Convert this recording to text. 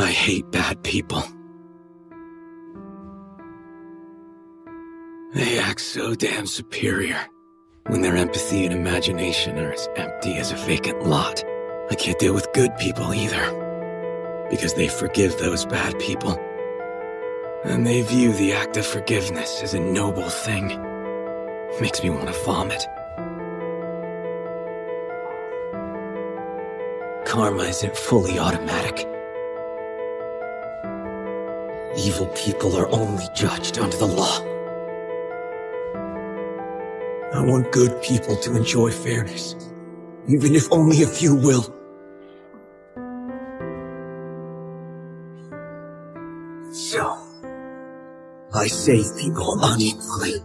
I hate bad people. They act so damn superior when their empathy and imagination are as empty as a vacant lot. I can't deal with good people either, because they forgive those bad people. And they view the act of forgiveness as a noble thing. Makes me want to vomit. Karma isn't fully automatic. Evil people are only judged under the law. I want good people to enjoy fairness, even if only a few will. So, I save people unequally.